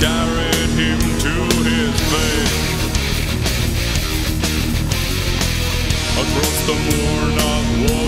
carried him to his fate. Across the moor, not war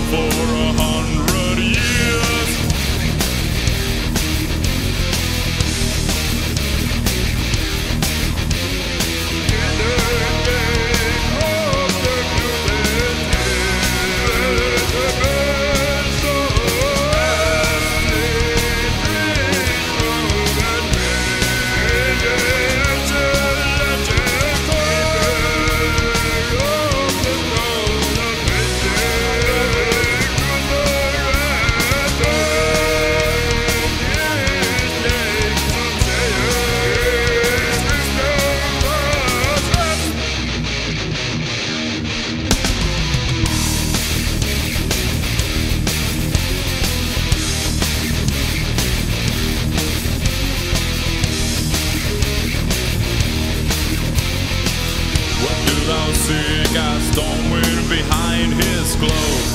Stormwind behind his clothes.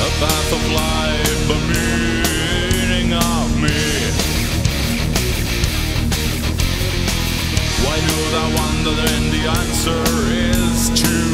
A path of life, the meaning of me. Why do I wonder? And the answer is true.